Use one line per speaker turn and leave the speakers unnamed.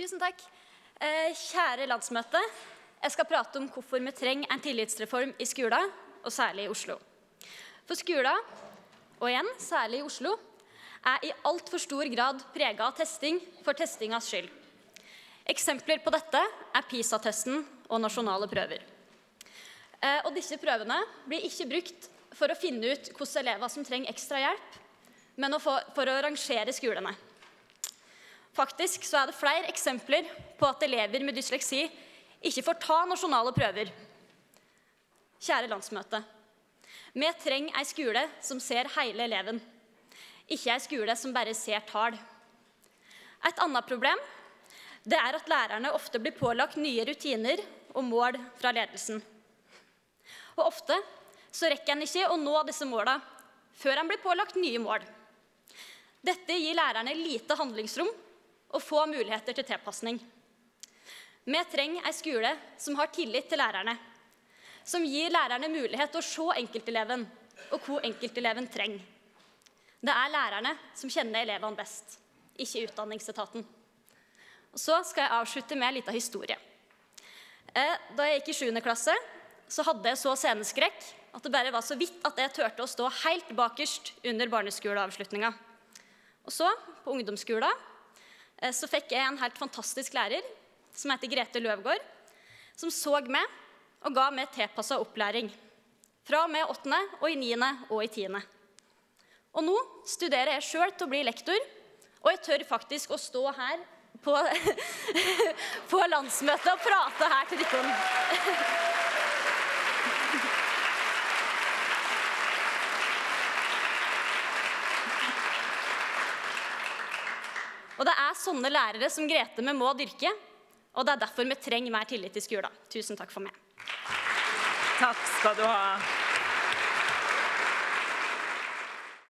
Tusen takk. Eh, kjære landsmøte. Jeg skal prate om hvorfor vi trenger en tillitsreform i skolen, og særlig i Oslo. For skolen, og igjen særlig i Oslo, er i altfor stor grad prega av testing for testingas skyld. Eksempler på dette er PISA-testen og nasjonale prøver. Eh, og disse prøvene blir ikke brukt for å finne ut hvilke elever som trenger ekstra hjelp, men for å rangere skolene. Faktisk så er det flere eksempler på at elever med dysleksi ikke får ta nasjonale prøver. Kjære landsmøte. Vi trenger ei skole som ser hele eleven, ikke ei skole som bare ser tall. Et annet problem det er at lærerne ofte blir pålagt nye rutiner og mål fra ledelsen. Og ofte så rekker en ikke å nå disse måla før en blir pålagt nye mål. Dette gir lærerne lite handlingsrom og få muligheter til tilpasning. Vi trenger ei skole som har tillit til lærerne, som gir lærerne mulighet til å se enkelteleven og hva enkelteleven trenger. Det er lærerne som kjenner elevene best, ikke Utdanningsetaten. Og så skal jeg avslutte med en liten historie. Eh, da jeg gikk i 7. klasse, så hadde jeg så sceneskrekk at det bare var så vidt at jeg turte å stå helt bakerst under barneskoleavslutninga. Og så, på ungdomsskolen, så fikk jeg en helt fantastisk lærer som heter Grete Løvgaard, som så meg og ga meg tilpassa opplæring. Fra og med 8. og i 9. og i 10. Og nå studerer jeg sjøl til å bli lektor, og jeg tør faktisk å stå her på, på landsmøtet og prate her til dere. Og det er sånne lærere som Grete vi må dyrke, og det er derfor vi trenger mer tillit i skolen. Tusen takk for meg.
Takk skal du ha.